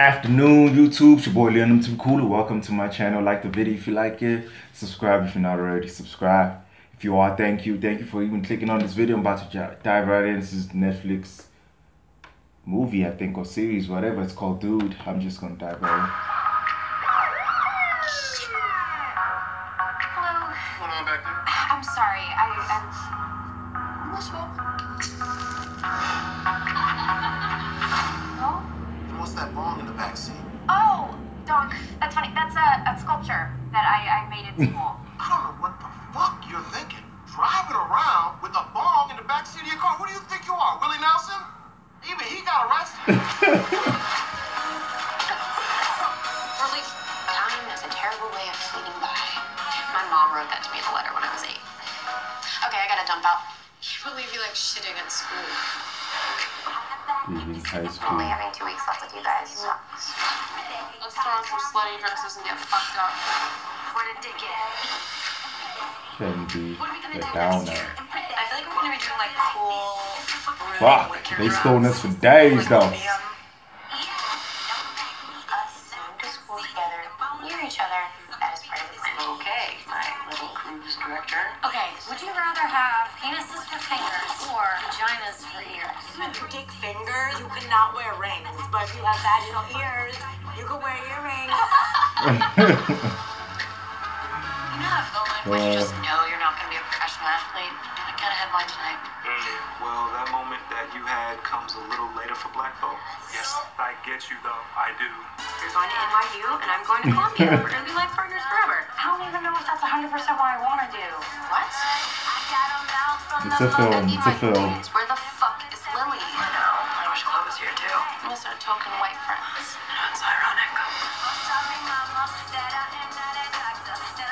Afternoon, YouTube. It's your boy Luyanda Mthimkhulu. Welcome to my channel. Like the video if you like it. Subscribe if you're not already subscribed. If you are, thank you. Thank you for even clicking on this video. I'm about to dive right in. This is Netflix movie, I think, or series, whatever it's called. Dude, I'm just gonna dive right in. Hello. Hold on back there. I'm sorry. I, I'm. That's funny. That's a, a sculpture that I, I made in hmm. school. I don't know what the fuck you're thinking. Driving around with a bong in the back seat of your car. Who do you think you are, Willie Nelson? Even he got arrested. Really, time is a terrible way of fleeting by. My mom wrote that to me in a letter when I was eight. Okay, I gotta dump out. Can't believe you like shitting at school. Leaving high school. Only having two weeks left Let's throw on some slutty dresses and get fucked up. Where did Dick get? Can be What are we gonna do downer. next? I feel like we're gonna be doing like cool. brooding Fuck, they drugs. stole us for days though. Us going to school together, near each other. That is part of the plan. Okay, my little. Okay, would you rather have penises for fingers or vaginas for ears? dick fingers, you cannot wear rings. But if you have vaginal ears, you can wear earrings. You know that feeling when you just know you're not gonna be a professional athlete? I got a headline tonight. Mm, well, that moment that you had comes a little later for black folk. Yes, I get you though. I do. You're going to NYU and I'm going to Columbia. We're gonna be like partners forever. I don't even know if that's 100% what I want to do. What? It's a film. It's a film. Miss our token white friends. It's ironic.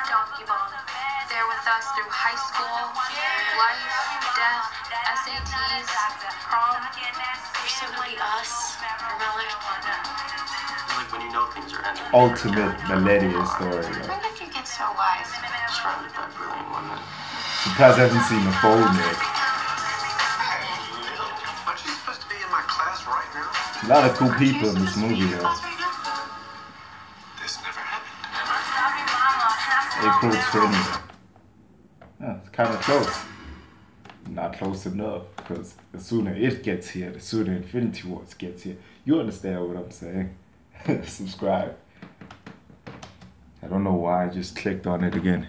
Donkey Bong. They're with us through high school, life, death, SATs, prom. You're simply us. You're my life partner. Like when you know things are ending. Ultimate millennial story. When Like, did you get so wise? Surrounded by brilliant women. surprised I haven't seen the phone yet. A lot of cool people in this movie though. This never happened. April 20th. Yeah, it's kind of close. Not close enough, because the sooner it gets here, the sooner Infinity Wars gets here. You understand what I'm saying? Subscribe. I don't know why I just clicked on it again.